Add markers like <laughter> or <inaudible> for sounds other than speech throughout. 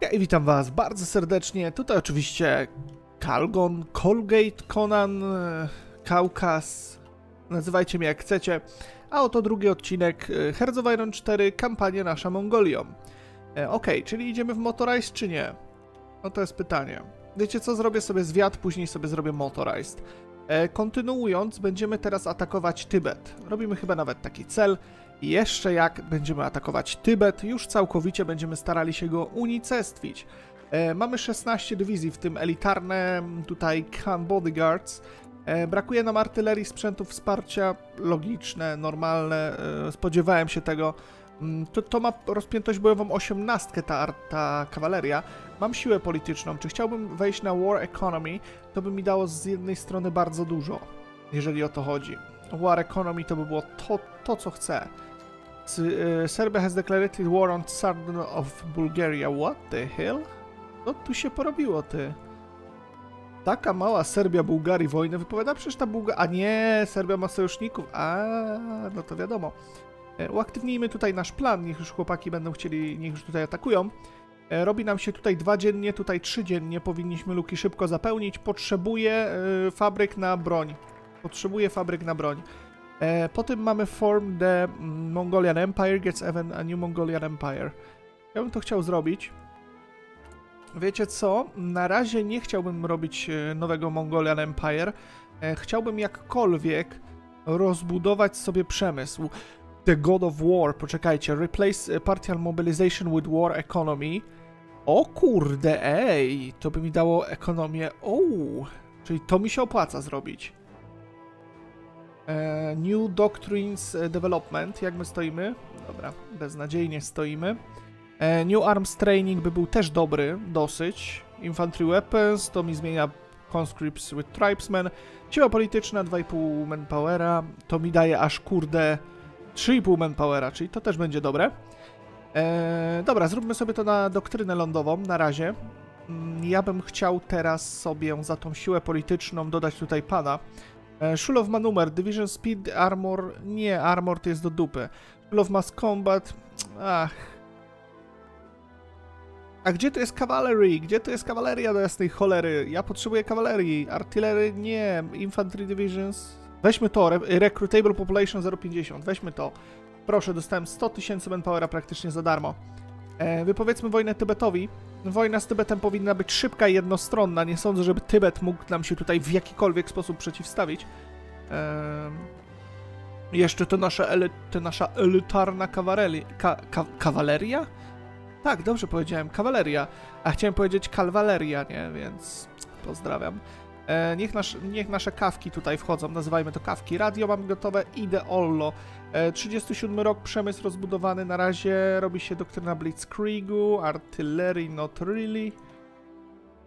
Ja witam was bardzo serdecznie. Tutaj oczywiście Kalgon, Colgate, Conan, e, Kaukaz. Nazywajcie mnie jak chcecie. A oto drugi odcinek e, Hearts of Iron 4, kampania nasza Mongolią. E, ok, czyli idziemy w Motorized czy nie? No to jest pytanie. Wiecie co, zrobię sobie zwiat, później sobie zrobię Motorized. E, kontynuując, będziemy teraz atakować Tybet. Robimy chyba nawet taki cel. Jeszcze jak będziemy atakować Tybet, już całkowicie będziemy starali się go unicestwić. E, mamy 16 dywizji, w tym elitarne tutaj Khan Bodyguards. E, brakuje nam artylerii, sprzętów wsparcia, logiczne, normalne, e, spodziewałem się tego. Mm, To, to ma rozpiętość bojową 18 ta, ta kawaleria. Mam siłę polityczną. Czy chciałbym wejść na War Economy, to by mi dało z jednej strony bardzo dużo, jeżeli o to chodzi. War Economy to by było to, to co chcę. E, Serbia has declared war on Tsardin of Bulgaria. What the hell? Co tu się porobiło, ty? Taka mała Serbia Bułgarii wojnę wypowiada? Przecież ta Bułga... A nie, Serbia ma sojuszników. A, no to wiadomo. E, Uaktywnijmy tutaj nasz plan, niech już chłopaki będą chcieli, niech już tutaj atakują. E, Robi nam się tutaj dwa dziennie, tutaj trzy dziennie. Powinniśmy luki szybko zapełnić. Potrzebuję e, fabryk na broń. Potrzebuję fabryk na broń. E, po tym mamy Form the Mongolian Empire gets even a new Mongolian Empire. Ja bym to chciał zrobić. Wiecie co? Na razie nie chciałbym robić e, nowego Mongolian Empire. E, Chciałbym jakkolwiek rozbudować sobie przemysł. The God of War, poczekajcie. Replace e, partial mobilization with war economy. O kurde, ej, to by mi dało ekonomię. O, czyli to mi się opłaca zrobić. E, New Doctrines Development, jak my stoimy? Dobra, beznadziejnie stoimy. E, New Arms Training by był też dobry, dosyć. Infantry Weapons, to mi zmienia Conscripts with Tribesmen. Siła polityczna, 2,5 manpowera, to mi daje aż kurde 3,5 manpowera, czyli to też będzie dobre. E, dobra, zróbmy sobie to na doktrynę lądową, na razie. Mm, Ja bym chciał teraz sobie za tą siłę polityczną dodać tutaj pana. E, Shul of Manumer, Division Speed, Armor, nie, Armor to jest do dupy. Shul of Mass Combat, ach. A gdzie tu jest Cavalry? Gdzie tu jest kawaleria do jasnej cholery? Ja potrzebuję kawalerii, artylerii nie, Infantry Divisions. Weźmy to, re Recruitable Population 0,50, weźmy to. Proszę, dostałem 100 tysięcy manpowera praktycznie za darmo. E, wypowiedzmy wojnę Tybetowi. Wojna z Tybetem powinna być szybka i jednostronna. Nie sądzę, żeby Tybet mógł nam się tutaj w jakikolwiek sposób przeciwstawić. Em, jeszcze to nasza, ely, to nasza elitarna kawaleria. Ka, ka, kawaleria? Tak, dobrze powiedziałem, kawaleria. A chciałem powiedzieć kalwaleria, nie? Więc pozdrawiam. E, niech, nasz, niech nasze kawki tutaj wchodzą, nazywajmy to kawki. Radio mamy gotowe, ideollo. E, 37 rok, przemysł rozbudowany, na razie robi się doktryna Blitzkriegu, artylerii not really.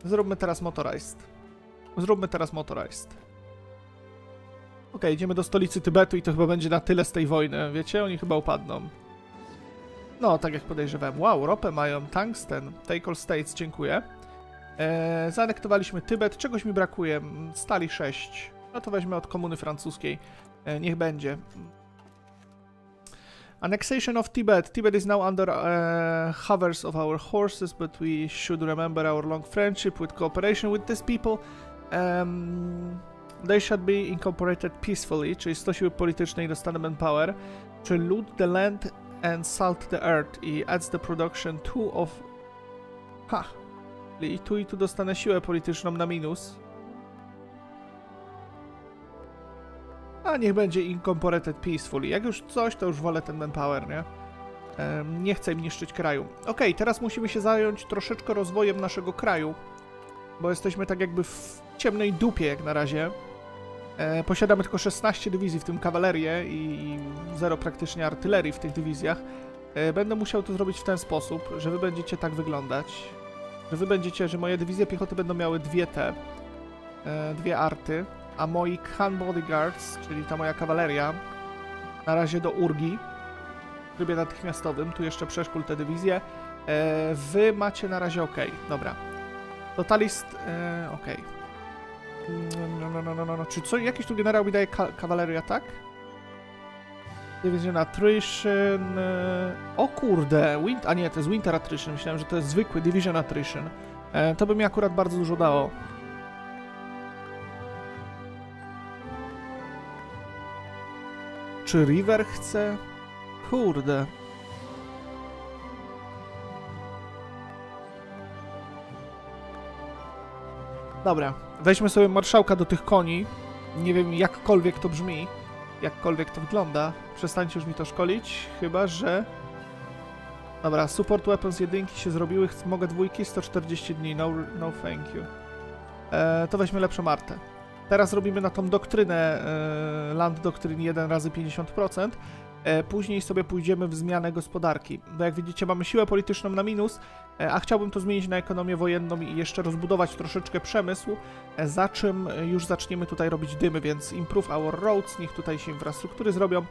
Zróbmy teraz motorized. Zróbmy teraz motorized. Okej, idziemy do stolicy Tybetu i to chyba będzie na tyle z tej wojny, wiecie? Oni chyba upadną. No, tak jak podejrzewałem. Wow, ropę mają, tungsten, take all states, dziękuję. E, zaanektowaliśmy Tybet, czegoś mi brakuje, stali 6. No to weźmy od komuny francuskiej, e, niech będzie. Annexation of Tibet. Tibet is now under uh, hovers of our horses, but we should remember our long friendship with cooperation with these people. Um, they should be incorporated peacefully, czyli 100 siły politycznej dostanę manpower, czy loot the land and salt the earth i adds the production two of... Ha! I tu i tu dostanę siłę polityczną na minus. A niech będzie incorporated peacefully. Jak już coś, to już wolę ten manpower, nie? Em, nie chcę im niszczyć kraju. Okej, teraz musimy się zająć troszeczkę rozwojem naszego kraju, bo jesteśmy tak jakby w ciemnej dupie jak na razie. E, posiadamy tylko 16 dywizji, w tym kawalerię i zero praktycznie artylerii w tych dywizjach. E, będę musiał to zrobić w ten sposób, że wy będziecie tak wyglądać. Że wy będziecie, że moje dywizje piechoty będą miały dwie te, e, dwie arty, a moi Khan Bodyguards, czyli ta moja kawaleria, na razie do Urgi, w trybie natychmiastowym, tu jeszcze przeszkól te dywizje. E, wy macie na razie ok, dobra. Totalist, e, ok. No, no, no, no, no, no. Czy co, jakiś tu generał mi daje ka kawaleria, tak? Division Attrition. e, O kurde, win... a nie, to jest Winter Attrition. Myślałem, że to jest zwykły Division Attrition. E, To by mi akurat bardzo dużo dało. Czy River chce? Kurde. Dobra, weźmy sobie marszałka do tych koni. Nie wiem, jakkolwiek to brzmi, jakkolwiek to wygląda. Przestańcie już mi to szkolić, chyba że... Dobra, support weapons jedynki się zrobiły, mogę dwójki, 140 dni, no, no thank you. E, to weźmy lepszą artę. Teraz robimy na tą doktrynę e, Land Doctrine 1 razy 50%. E, później sobie pójdziemy w zmianę gospodarki. Bo jak widzicie, mamy siłę polityczną na minus, e, a chciałbym to zmienić na ekonomię wojenną i jeszcze rozbudować troszeczkę przemysł, e, za czym już zaczniemy tutaj robić dymy, więc improve our roads, niech tutaj się infrastruktury zrobią.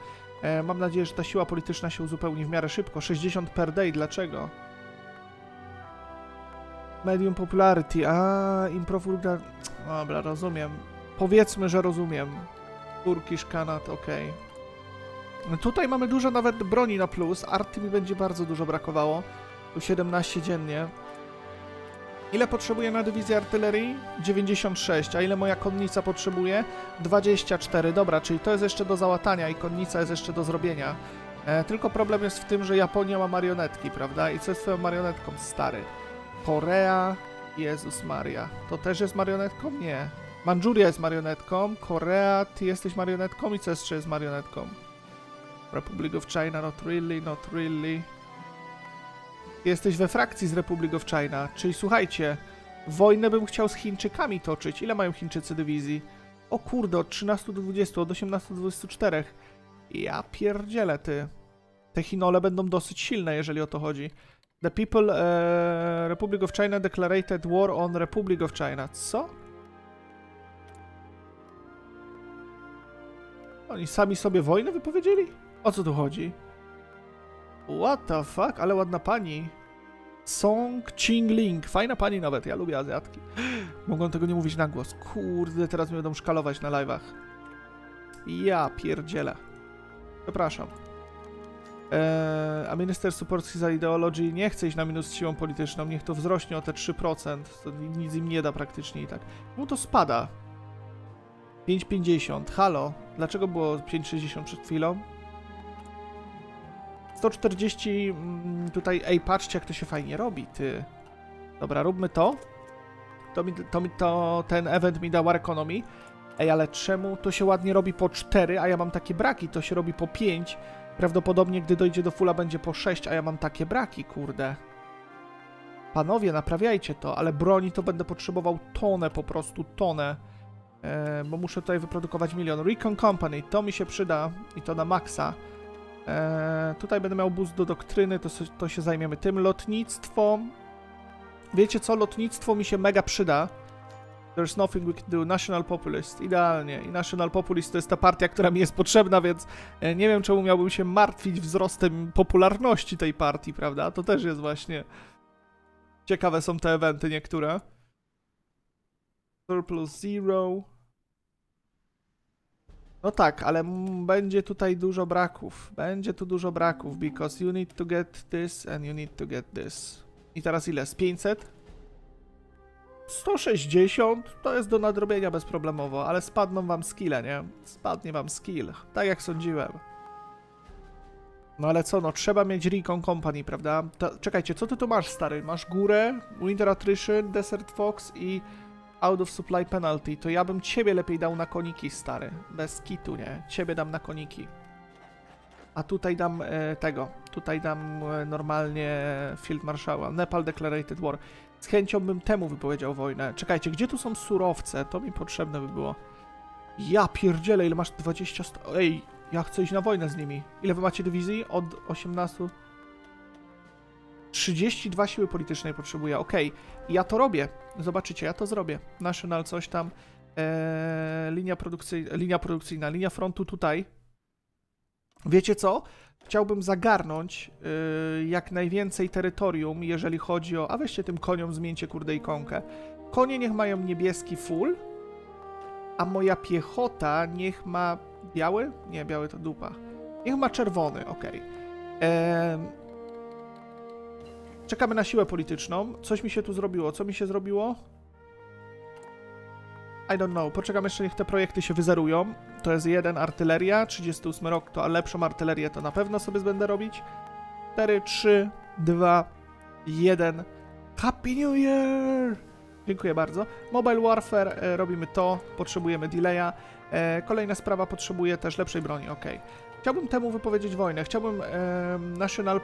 Mam nadzieję, że ta siła polityczna się uzupełni w miarę szybko. 60 per day, dlaczego? Medium popularity, a improve urban... Dobra, rozumiem. Powiedzmy, że rozumiem. Turkish Kanat, okej. Tutaj mamy dużo nawet broni na plus. Arty mi będzie bardzo dużo brakowało. Tu 17 dziennie. Ile potrzebuję na dywizję artylerii? 96. A ile moja konnica potrzebuje? 24. Dobra, czyli to jest jeszcze do załatania i konnica jest jeszcze do zrobienia. E, tylko problem jest w tym, że Japonia ma marionetki, prawda? I co jest twoją marionetką, stary? Korea, Jezus Maria. To też jest marionetką? Nie. Mandżuria jest marionetką, Korea, ty jesteś marionetką i co jeszcze jest marionetką? Republic of China, not really, not really. Jesteś we frakcji z Republic of China, czyli słuchajcie, wojnę bym chciał z Chińczykami toczyć. Ile mają Chińczycy dywizji? O kurde, od 13 do 20, od 18 do 24. Ja pierdzielę, ty. Te Chinole będą dosyć silne, jeżeli o to chodzi. The people, e, Republic of China declared war on Republic of China. Co? Oni sami sobie wojnę wypowiedzieli? O co tu chodzi? What the fuck? Ale ładna pani. Song Ching Ling. Fajna pani nawet, ja lubię Azjatki. <gasps> Mogą tego nie mówić na głos. Kurde, teraz mnie będą szkalować na live'ach. Ja pierdzielę. Przepraszam. Eee, a Minister Support His Ideology nie chce iść na minus siłą polityczną, niech to wzrośnie o te 3%. To nic im nie da praktycznie i tak. No to spada. 5,50. Halo? Dlaczego było 5,60 przed chwilą? 140 mm, tutaj, ej, patrzcie jak to się fajnie robi, ty. Dobra, róbmy to. To mi, to mi, to, ten event mi dał War Economy. Ej, ale czemu to się ładnie robi po 4, a ja mam takie braki, to się robi po 5. Prawdopodobnie, gdy dojdzie do fulla, będzie po 6, a ja mam takie braki, kurde. Panowie, naprawiajcie to, ale broni to będę potrzebował tonę, po prostu tonę. E, bo muszę tutaj wyprodukować milion. Recon Company, to mi się przyda i to na maksa. E, tutaj będę miał boost do doktryny, to, to się zajmiemy tym. Lotnictwo. Wiecie co? Lotnictwo mi się mega przyda. There's nothing we can do. National Populist. Idealnie. I National Populist to jest ta partia, która mi jest potrzebna, więc e, nie wiem, czemu miałbym się martwić wzrostem popularności tej partii, prawda? To też jest właśnie... Ciekawe są te eventy niektóre. Surplus Zero. No tak, ale będzie tutaj dużo braków. Będzie tu dużo braków, because you need to get this and you need to get this. I teraz ile? Z 500? 160 to jest do nadrobienia bezproblemowo, ale spadną wam skille, nie? Spadnie wam skill, tak jak sądziłem. No ale co, no trzeba mieć Recon Company, prawda? To, czekajcie, co ty tu masz, stary? Masz górę, Winter Attrition, Desert Fox i Out of Supply Penalty. To ja bym ciebie lepiej dał na koniki, stary. Bez kitu, nie? Ciebie dam na koniki. A tutaj dam e, tego. Tutaj dam e, normalnie Field Marszała. Nepal Declarated War. Z chęcią bym temu wypowiedział wojnę. Czekajcie, gdzie tu są surowce? To mi potrzebne by było. Ja pierdzielę, ile masz 20... Sto... Ej, ja chcę iść na wojnę z nimi. Ile wy macie dywizji? Od 18... 32 siły politycznej potrzebuję, okej. Ja to robię. Zobaczycie, ja to zrobię. National coś tam. Eee, linia, produkcyjna, linia produkcyjna, linia frontu tutaj. Wiecie co? Chciałbym zagarnąć yy, jak najwięcej terytorium, jeżeli chodzi o... A weźcie tym koniom, zmieńcie kurde ikonkę. Konie niech mają niebieski full, a moja piechota niech ma biały? Nie, biały to dupa. Niech ma czerwony, okej. Em, Czekamy na siłę polityczną. Coś mi się tu zrobiło. Co mi się zrobiło? I don't know. Poczekam jeszcze, niech te projekty się wyzerują. To jest jeden artyleria, 38 rok, to a lepszą artylerię to na pewno sobie będę robić. 4, 3, 2, 1. Happy New Year! Dziękuję bardzo. Mobile Warfare, e, robimy to, potrzebujemy delaya. E, kolejna sprawa, potrzebuje też lepszej broni, ok. Chciałbym temu wypowiedzieć wojnę. Chciałbym e, National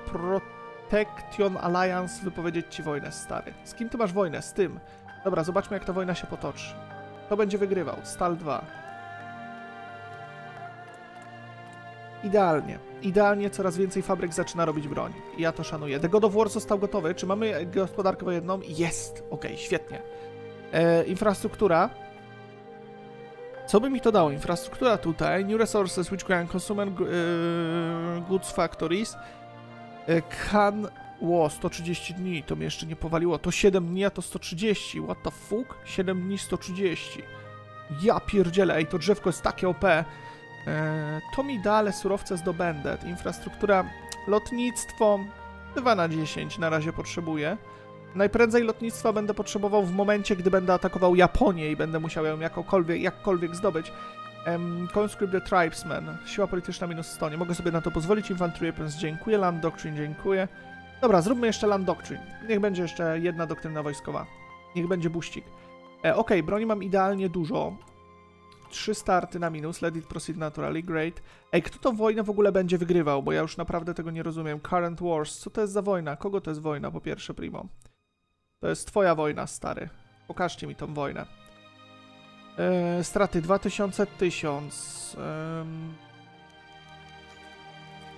Protection Alliance wypowiedzieć ci wojnę, stary. Z kim ty masz wojnę? Z tym. Dobra, zobaczmy jak ta wojna się potoczy. Kto będzie wygrywał? Stal 2. Idealnie. Idealnie coraz więcej fabryk zaczyna robić broń. Ja to szanuję. The God of War został gotowy. Czy mamy gospodarkę wojenną? Jest. Okej, świetnie. E, infrastruktura. Co by mi to dało? Infrastruktura tutaj. New resources which can consume e, goods factories. E, can... Ło, 130 dni. To mnie jeszcze nie powaliło. To 7 dni, a to 130. What the fuck? 7 dni, 130. Ja pierdzielę. Ej, to drzewko jest takie OP. E, to mi da, ale surowce zdobędę. Infrastruktura, lotnictwo 2 na 10 na razie potrzebuję. Najprędzej lotnictwa będę potrzebował w momencie, gdy będę atakował Japonię i będę musiał ją jakokolwiek, jakkolwiek zdobyć. Um, conscript the Tribesmen. Siła polityczna minus 100. Nie mogę sobie na to pozwolić. Infantry Weapons dziękuję. Land Doctrine dziękuję. Dobra, zróbmy jeszcze Land Doctrine. Niech będzie jeszcze jedna doktryna wojskowa. Niech będzie buścik. E, Okej, broni mam idealnie dużo. Trzy starty na minus, let it proceed naturally, great. Ej, kto to wojnę w ogóle będzie wygrywał? Bo ja już naprawdę tego nie rozumiem. Current Wars, co to jest za wojna? Kogo to jest wojna, po pierwsze, Primo? To jest twoja wojna, stary. Pokażcie mi tą wojnę. Eee, straty 2000, 1000. Ehm...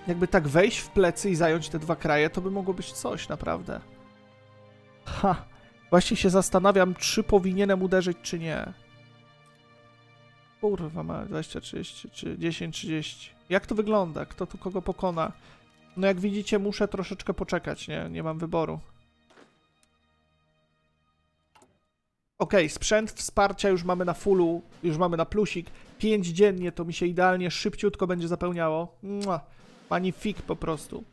Jakby tak wejść w plecy i zająć te dwa kraje, to by mogło być coś, naprawdę. Ha! Właśnie się zastanawiam, czy powinienem uderzyć, czy nie. Kurwa, ma 20, 30, czy 10, 30. Jak to wygląda? Kto tu kogo pokona? No jak widzicie, muszę troszeczkę poczekać, nie? Nie mam wyboru. Ok, sprzęt wsparcia już mamy na fullu, już mamy na plusik. 5 dziennie to mi się idealnie szybciutko będzie zapełniało. Mua. Magnifik po prostu.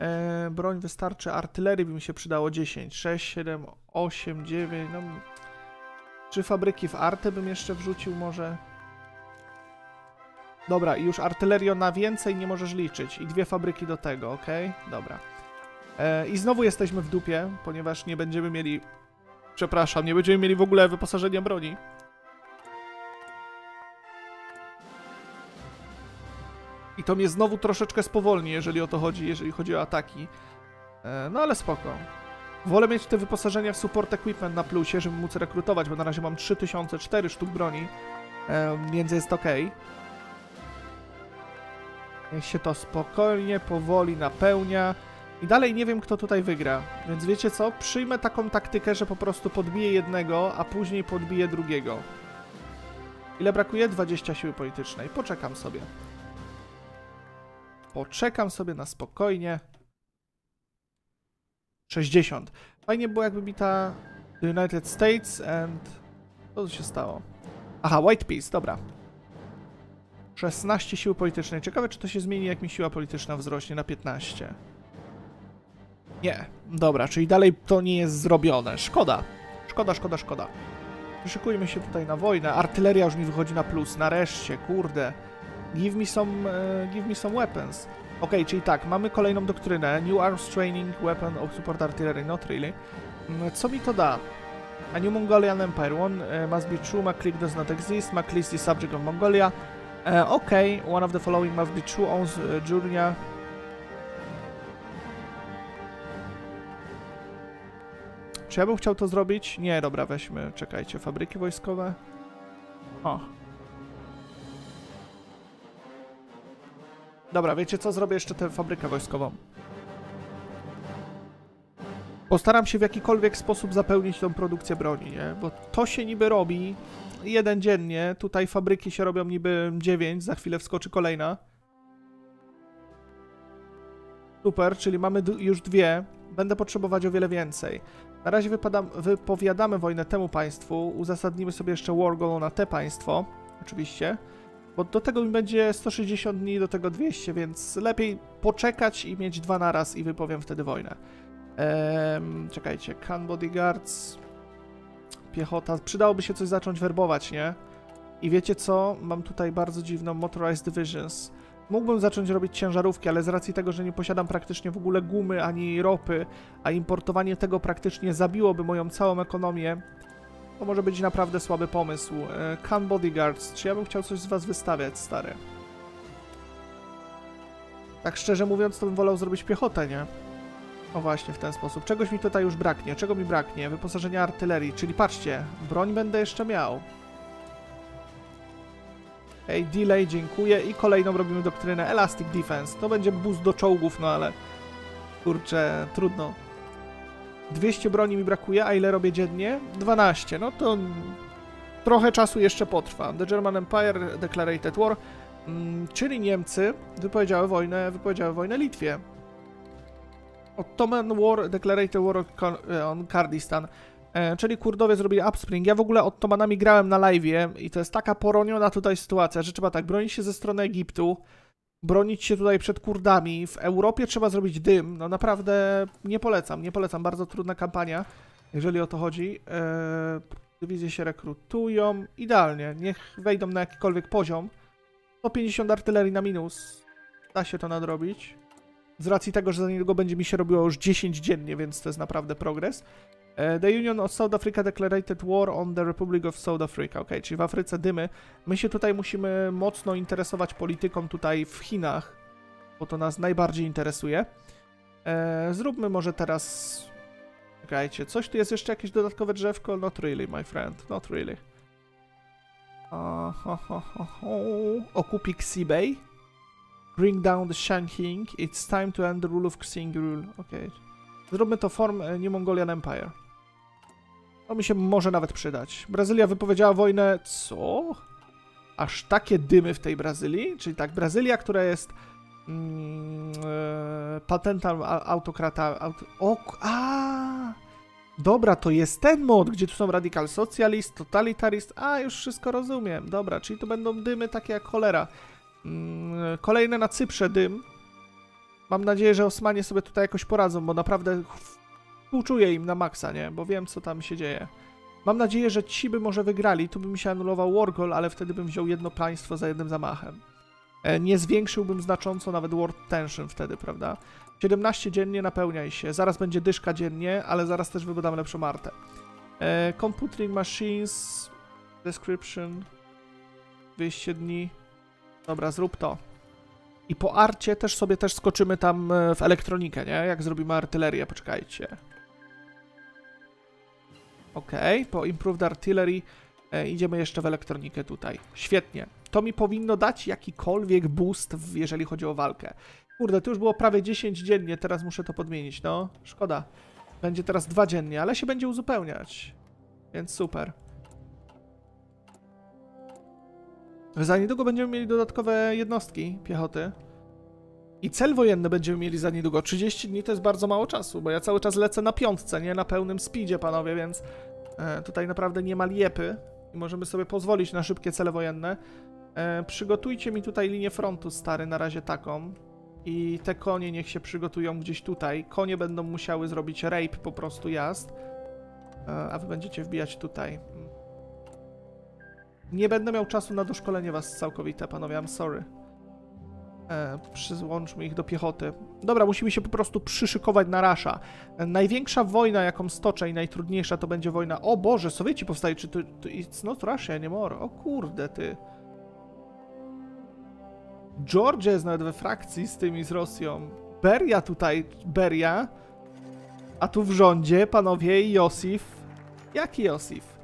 E, broń wystarczy, artylerii by mi się przydało 10, 6, 7, 8, 9, no... Trzy fabryki w artę bym jeszcze wrzucił może? Dobra, i już artylerią na więcej nie możesz liczyć. I dwie fabryki do tego, ok? Dobra. E, I znowu jesteśmy w dupie, ponieważ nie będziemy mieli... Przepraszam, nie będziemy mieli w ogóle wyposażenia broni. I to mnie znowu troszeczkę spowolni, jeżeli o to chodzi, jeżeli chodzi o ataki. E, no ale spoko. Wolę mieć te wyposażenia w support equipment na plusie, żeby móc rekrutować, bo na razie mam 3004 sztuk broni, e, więc jest ok. Niech się to spokojnie, powoli napełnia. I dalej nie wiem, kto tutaj wygra. Więc wiecie co? Przyjmę taką taktykę, że po prostu podbiję jednego, a później podbiję drugiego. Ile brakuje? 20 siły politycznej. Poczekam sobie. Poczekam sobie na spokojnie. 60. Fajnie było jakby mi ta United States and... Co się stało? Aha, White Peace, dobra. 16 siły politycznej. Ciekawe, czy to się zmieni, jak mi siła polityczna wzrośnie na 15. Nie. Dobra, czyli dalej to nie jest zrobione. Szkoda. Szkoda, szkoda, szkoda. Wyszykujmy się tutaj na wojnę. Artyleria już mi wychodzi na plus. Nareszcie, kurde. Give me some, uh, give me some weapons. Ok, czyli tak, mamy kolejną doktrynę. New Arms Training, Weapon of Support Artillery, not really. Mm, Co mi to da? A New Mongolian Empire. One uh, must be true, MacLeod does not exist. MacLeod is subject of Mongolia. Uh, ok, one of the following must be true, owns uh. Czy ja bym chciał to zrobić? Nie, dobra, weźmy, czekajcie, fabryki wojskowe. O, Dobra, wiecie co? Zrobię jeszcze tę fabrykę wojskową. Postaram się w jakikolwiek sposób zapełnić tą produkcję broni, nie? Bo to się niby robi jeden dziennie. Tutaj fabryki się robią niby 9, za chwilę wskoczy kolejna. Super, czyli mamy już dwie. Będę potrzebować o wiele więcej. Na razie wypadam, wypowiadamy wojnę temu państwu. Uzasadnimy sobie jeszcze war goal na te państwo. Oczywiście. Bo do tego mi będzie 160 dni, do tego 200, więc lepiej poczekać i mieć dwa na raz i wypowiem wtedy wojnę. Ehm, czekajcie, Can Bodyguards, piechota, przydałoby się coś zacząć werbować, nie? I wiecie co? Mam tutaj bardzo dziwną Motorized Divisions. Mógłbym zacząć robić ciężarówki, ale z racji tego, że nie posiadam praktycznie w ogóle gumy ani ropy, a importowanie tego praktycznie zabiłoby moją całą ekonomię, to może być naprawdę słaby pomysł. E, Can Bodyguards, czy ja bym chciał coś z was wystawiać, stary? Tak szczerze mówiąc, to bym wolał zrobić piechotę, nie? O właśnie, w ten sposób. Czegoś mi tutaj już braknie. Czego mi braknie? Wyposażenia artylerii, czyli patrzcie, broń będę jeszcze miał. Ej, delay, dziękuję. I kolejną robimy doktrynę Elastic Defense. To będzie boost do czołgów, no ale... Kurczę, trudno. 200 broni mi brakuje, a ile robię dziennie? 12. No to trochę czasu jeszcze potrwa. The German Empire Declarated War, mm, czyli Niemcy wypowiedziały wojnę, wypowiedziały wojnę Litwie. Ottoman War Declarated War on Kurdistan. E, czyli Kurdowie zrobili upspring. Ja w ogóle Ottomanami grałem na live i to jest taka poroniona tutaj sytuacja, że trzeba tak bronić się ze strony Egiptu, bronić się tutaj przed Kurdami. W Europie trzeba zrobić dym. No naprawdę nie polecam, nie polecam. Bardzo trudna kampania, jeżeli o to chodzi. Eee, dywizje się rekrutują. Idealnie, niech wejdą na jakikolwiek poziom. 150 artylerii na minus. Da się to nadrobić. Z racji tego, że za niedługo będzie mi się robiło już 10 dziennie, więc to jest naprawdę progres. E, the Union of South Africa declared war on the Republic of South Africa. Ok, czyli w Afryce dymy. My się tutaj musimy mocno interesować polityką tutaj w Chinach, bo to nas najbardziej interesuje. E, zróbmy może teraz... Czekajcie, coś tu jest jeszcze jakieś dodatkowe drzewko? Not really, my friend, not really. Okupi Xibei. Bring down the Shanking. It's time to end the rule of Xing rule. Okay. Zróbmy to form e, New Mongolian Empire. To mi się może nawet przydać. Brazylia wypowiedziała wojnę... Co? Aż takie dymy w tej Brazylii? Czyli tak, Brazylia, która jest mm, e, patentem autokrata... Auto, o, a, Dobra, to jest ten mod, gdzie tu są radikal socjalist, totalitarist. A, już wszystko rozumiem. Dobra, czyli to będą dymy takie jak cholera. Mm, kolejne na Cyprze dym. Mam nadzieję, że Osmanie sobie tutaj jakoś poradzą, bo naprawdę współczuję im na maksa, nie? Bo wiem, co tam się dzieje. Mam nadzieję, że ci by może wygrali, tu by mi się anulował Wargol, ale wtedy bym wziął jedno państwo za jednym zamachem. E, nie zwiększyłbym znacząco nawet World Tension wtedy, prawda? 17 dziennie napełniaj się, zaraz będzie dyszka dziennie, ale zaraz też wybudam lepszą artę. E, computing Machines, Description, 200 dni. Dobra, zrób to. I po arcie też sobie też skoczymy tam e, w elektronikę, nie? Jak zrobimy artylerię, poczekajcie. Ok, po Improved Artillery e, idziemy jeszcze w elektronikę tutaj. Świetnie. To mi powinno dać jakikolwiek boost, jeżeli chodzi o walkę. Kurde, to już było prawie 10 dziennie, teraz muszę to podmienić, no. Szkoda. Będzie teraz dwa dziennie, ale się będzie uzupełniać. Więc super. Za niedługo będziemy mieli dodatkowe jednostki piechoty. I cel wojenny będziemy mieli za niedługo. 30 dni to jest bardzo mało czasu, bo ja cały czas lecę na piątce, nie na pełnym speedzie, panowie, więc e, tutaj naprawdę nie ma liepy i możemy sobie pozwolić na szybkie cele wojenne. E, przygotujcie mi tutaj linię frontu, stary, na razie taką. I te konie niech się przygotują gdzieś tutaj. Konie będą musiały zrobić rape po prostu jazd. E, a wy będziecie wbijać tutaj. Nie będę miał czasu na doszkolenie was całkowite, panowie, I'm sorry. E, przyłączmy ich do piechoty. Dobra, musimy się po prostu przyszykować na Rasza. E, największa wojna, jaką stoczę i najtrudniejsza to będzie wojna... O Boże, Sowieci powstaje, czy to, to it's not Russia anymore? O kurde, ty. Georgia jest nawet we frakcji z tymi, z Rosją. Beria tutaj, Beria. A tu w rządzie, panowie, Josif. Jaki Josif?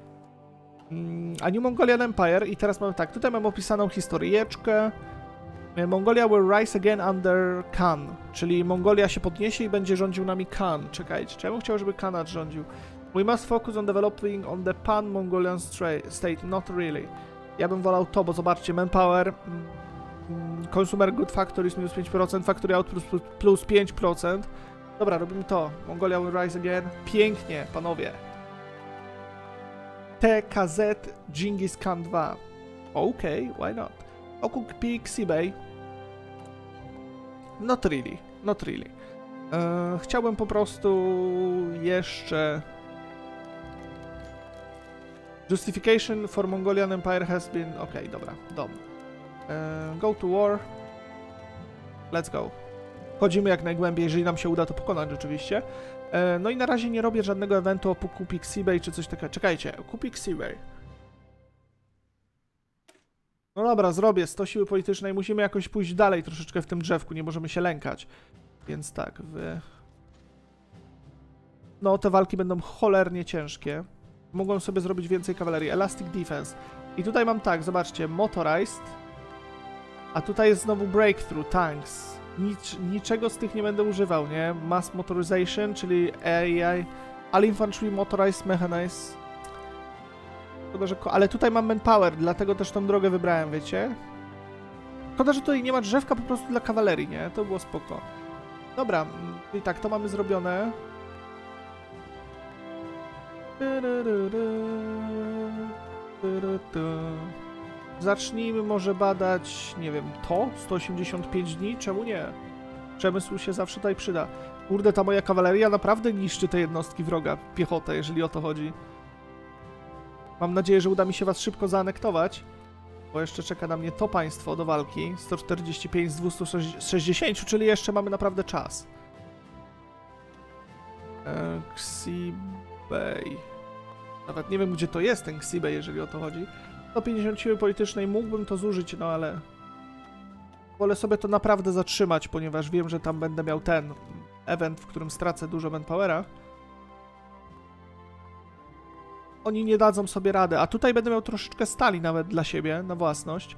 Mm, a New Mongolian Empire i teraz mamy tak, tutaj mamy opisaną historyjeczkę. Mongolia will rise again under Khan, czyli Mongolia się podniesie i będzie rządził nami Khan. Czekajcie, czemu chciał, żeby Khan rządził? We must focus on developing on the pan-Mongolian state, not really. Ja bym wolał to, bo zobaczcie, manpower, mm, mm, consumer good factor is minus 5%, factory output plus, plus 5%. Dobra, robimy to. Mongolia will rise again. Pięknie, panowie. TKZ Genghis Khan 2. Okej, okay, why not? Okupi Xibei. Not really, not really. E, chciałbym po prostu jeszcze... Justification for Mongolian Empire has been... Okay, dobra, dom. E, go to war. Let's go. Chodzimy jak najgłębiej, jeżeli nam się uda to pokonać oczywiście. E, no i na razie nie robię żadnego eventu o Kupi Xibei czy coś takiego. Czekajcie, Kupi Xibei. No dobra, zrobię 100 siły politycznej. Musimy jakoś pójść dalej troszeczkę w tym drzewku. Nie możemy się lękać. Więc tak, wy... No, te walki będą cholernie ciężkie. Mogą sobie zrobić więcej kawalerii. Elastic Defense. I tutaj mam tak, zobaczcie, Motorized. A tutaj jest znowu Breakthrough, Tanks. Nic, niczego z tych nie będę używał, nie? Mass Motorization, czyli AI, All Infantry Motorized Mechanized. Szkoda, że... Ale tutaj mam Manpower, dlatego też tą drogę wybrałem, wiecie? Szkoda, że tutaj nie ma drzewka po prostu dla kawalerii, nie? To było spoko. Dobra, i tak, to mamy zrobione. Zacznijmy może badać, nie wiem, to? 185 dni? Czemu nie? Przemysł się zawsze tutaj przyda. Kurde, ta moja kawaleria naprawdę niszczy te jednostki wroga, piechotę, jeżeli o to chodzi. Mam nadzieję, że uda mi się was szybko zaanektować, bo jeszcze czeka na mnie to państwo do walki. 145 z 260, czyli jeszcze mamy naprawdę czas. Xibei. Nawet nie wiem, gdzie to jest ten Xibei, jeżeli o to chodzi. 150 siły politycznej mógłbym to zużyć, no ale... Wolę sobie to naprawdę zatrzymać, ponieważ wiem, że tam będę miał ten event, w którym stracę dużo manpowera oni nie dadzą sobie rady, a tutaj będę miał troszeczkę stali nawet dla siebie, na własność.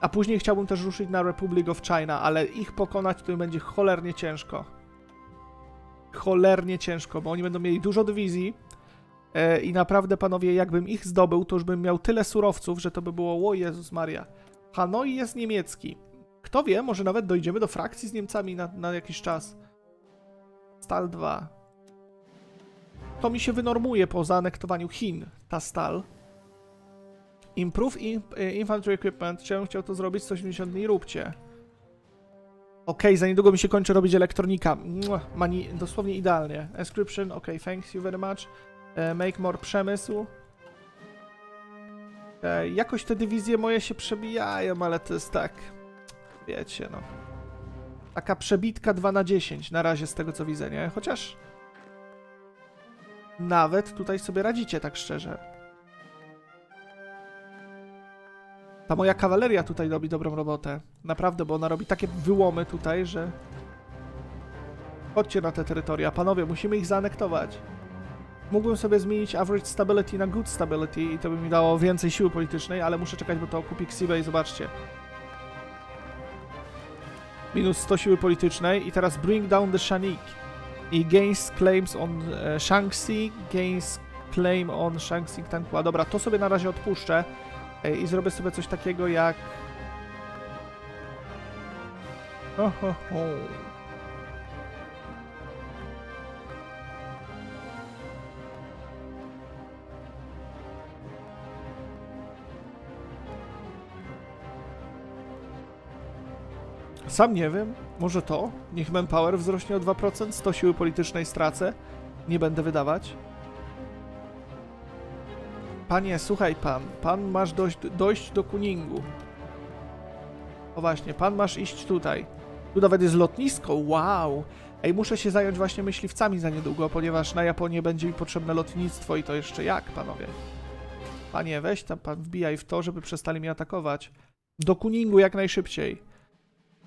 A później chciałbym też ruszyć na Republic of China, ale ich pokonać to będzie cholernie ciężko. Cholernie ciężko, bo oni będą mieli dużo dywizji e, i naprawdę, panowie, jakbym ich zdobył, to już bym miał tyle surowców, że to by było, o Jezus Maria. Hanoi jest niemiecki. Kto wie, może nawet dojdziemy do frakcji z Niemcami na, na jakiś czas. Stal 2 to mi się wynormuje po zaanektowaniu Chin, ta stal. Improve e, Infantry Equipment. Chciałem chciał to zrobić 180 dni, róbcie. Ok, za niedługo mi się kończy robić elektronika. Mani dosłownie idealnie. Inscription, ok, thanks you very much. Uh, make more przemysł. Okay. Jakoś te dywizje moje się przebijają, ale to jest tak... Wiecie, no. Taka przebitka 2 na 10 na razie z tego co widzę, nie? Chociaż nawet tutaj sobie radzicie, tak szczerze. Ta moja kawaleria tutaj robi dobrą robotę. Naprawdę, bo ona robi takie wyłomy tutaj, że... Chodźcie na te terytoria. Panowie, musimy ich zaanektować. Mógłbym sobie zmienić average stability na good stability i to by mi dało więcej siły politycznej, ale muszę czekać, bo to kupi Xibei, zobaczcie. Minus 100 siły politycznej i teraz bring down the Shanik i gains claims on e, Shanxi, gains claim on Shanxi Tankua. Dobra, to sobie na razie odpuszczę e, i zrobię sobie coś takiego jak... Ho, ho, ho. Sam nie wiem, może to? Niech manpower wzrośnie o 2%, 100 siły politycznej stracę. Nie będę wydawać. Panie, słuchaj pan, pan masz dojść, dojść do Kuningu. O właśnie, pan masz iść tutaj. Tu nawet jest lotnisko, wow! Ej, muszę się zająć właśnie myśliwcami za niedługo, ponieważ na Japonię będzie mi potrzebne lotnictwo i to jeszcze jak, panowie? Panie, weź tam pan wbijaj w to, żeby przestali mnie atakować. Do Kuningu jak najszybciej.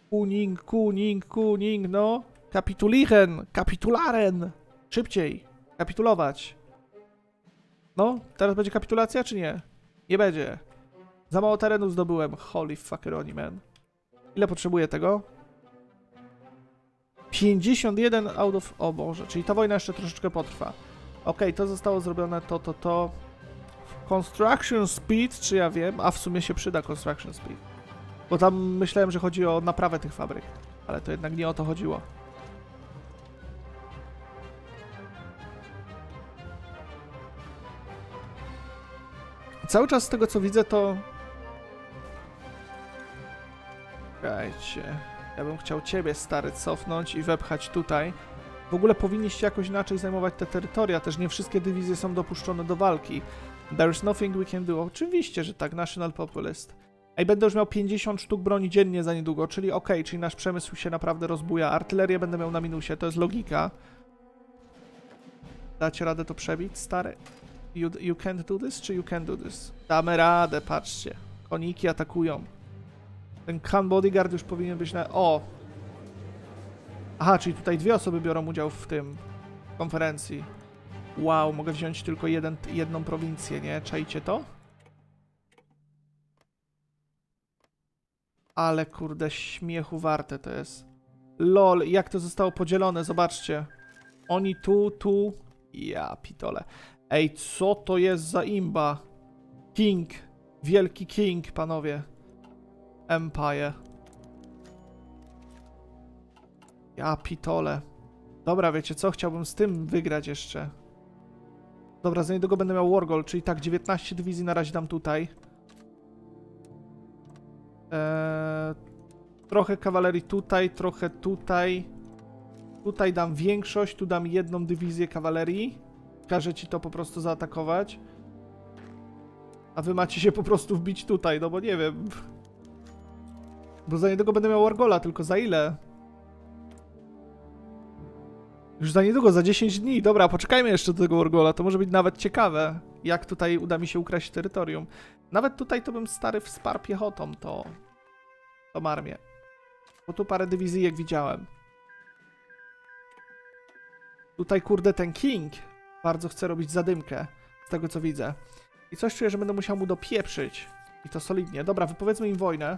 Kuning, kuning, kuning, no. Kapitulieren, kapitularen. Szybciej. Kapitulować. No, teraz będzie kapitulacja, czy nie? Nie będzie. Za mało terenu zdobyłem. Holy fuckeroni, man. Ile potrzebuję tego? 51 out of... O Boże, czyli ta wojna jeszcze troszeczkę potrwa. Ok, to zostało zrobione, to, to, to. Construction speed, czy ja wiem? A w sumie się przyda construction speed. Bo tam myślałem, że chodzi o naprawę tych fabryk, ale to jednak nie o to chodziło. Cały czas z tego co widzę to Czekajcie. Ja bym chciał ciebie, stary, cofnąć i wepchać tutaj. W ogóle powinniście jakoś inaczej zajmować te terytoria. Też nie wszystkie dywizje są dopuszczone do walki. There's nothing we can do. Oczywiście, że tak. National Populist. Ej, będę już miał 50 sztuk broni dziennie za niedługo, czyli ok, czyli nasz przemysł się naprawdę rozbuja. Artylerię będę miał na minusie, to jest logika. Dacie radę to przebić, stary? You, you can't do this, czy you can do this? Damy radę, patrzcie. Koniki atakują. Ten Khan Bodyguard już powinien być na... O! Aha, czyli tutaj dwie osoby biorą udział w tym konferencji. Wow, mogę wziąć tylko jeden, jedną prowincję, nie? Czajcie to? Ale kurde, śmiechu warte to jest. LOL, jak to zostało podzielone, zobaczcie. Oni tu, tu. Ja pitole. Ej, co to jest za imba? King. Wielki King, panowie. Empire. Ja pitole. Dobra, wiecie co? Chciałbym z tym wygrać jeszcze. Dobra, za niedługo będę miał Wargol, czyli tak, 19 dywizji na razie dam tutaj. Eee, trochę kawalerii tutaj, trochę tutaj. Tutaj dam większość, tu dam jedną dywizję kawalerii. Każę ci to po prostu zaatakować. A wy macie się po prostu wbić tutaj, no bo nie wiem. Bo za niedługo będę miał Wargola, tylko za ile? Już za niedługo, za 10 dni. Dobra, poczekajmy jeszcze do tego Wargola, to może być nawet ciekawe, jak tutaj uda mi się ukraść terytorium. Nawet tutaj to bym stary wsparł piechotą to, tą armię. Bo tu parę dywizji jak widziałem. Tutaj kurde ten King bardzo chce robić zadymkę, z tego co widzę. I coś czuję, że będę musiał mu dopieprzyć. I to solidnie. Dobra, wypowiedzmy im wojnę.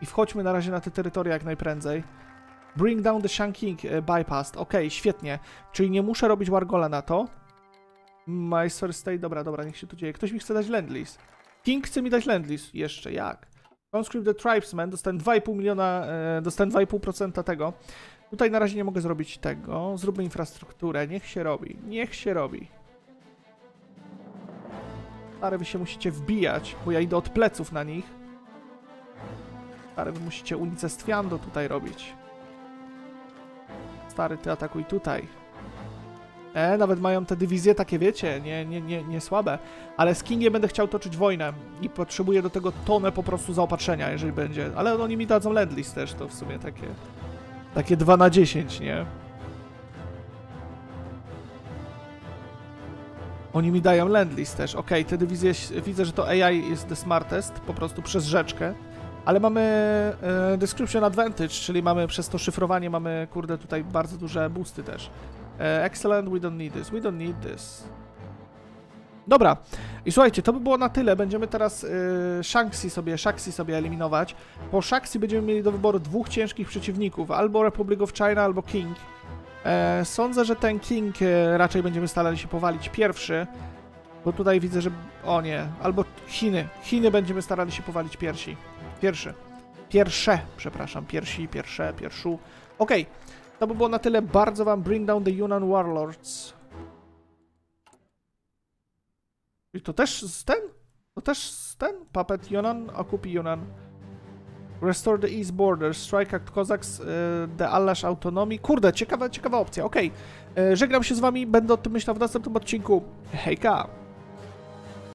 I wchodźmy na razie na te terytoria jak najprędzej. Bring down the Shanking e, bypass. Ok, świetnie. Czyli nie muszę robić Wargola na to. My Source State, dobra, dobra, niech się tu dzieje. Ktoś mi chce dać Lendlease. King chce mi dać Lendlease. Jeszcze, jak? Conscript the Tribesmen, dostałem 2,5 miliona, e, dostałem 2,5% tego. Tutaj na razie nie mogę zrobić tego. Zróbmy infrastrukturę, niech się robi, niech się robi. Stary, wy się musicie wbijać, bo ja idę od pleców na nich. Stary, wy musicie unicestwiando tutaj robić. Stary, ty atakuj tutaj. E, nawet mają te dywizje takie, wiecie, nie, nie, nie, nie słabe. Ale z Kingiem będę chciał toczyć wojnę i potrzebuję do tego tonę po prostu zaopatrzenia, jeżeli będzie. Ale oni mi dadzą Lendlis też, to w sumie takie... Takie 2 na 10, nie? Oni mi dają Lendlis też. Ok, te dywizje, widzę, że to AI jest the smartest, po prostu przez rzeczkę. Ale mamy e, Description Advantage, czyli mamy przez to szyfrowanie, mamy, kurde, tutaj bardzo duże boosty też. E, excellent, we don't need this, we don't need this. Dobra, i słuchajcie, to by było na tyle. Będziemy teraz y, Shanxi sobie, Shaxi sobie eliminować. Po Shaxi będziemy mieli do wyboru dwóch ciężkich przeciwników, albo Republic of China, albo King. E, sądzę, że ten King e, raczej będziemy starali się powalić pierwszy, bo tutaj widzę, że... O nie, albo Chiny. Chiny będziemy starali się powalić pierwsi. Pierwszy. Pierwsze, przepraszam, pierwsi, pierwsze, pierwszu. Okej, okay. to by było na tyle. Bardzo wam bring down the Yunnan Warlords. I to też z ten? To też z ten? Puppet Yunnan, okupi Yunnan. Restore the East Border, Strike Act Cossacks, uh, The Allash Autonomy. Kurde, ciekawa, ciekawa opcja, okej. Okay. Żegnam się z wami, będę o tym myślał w następnym odcinku. Hejka!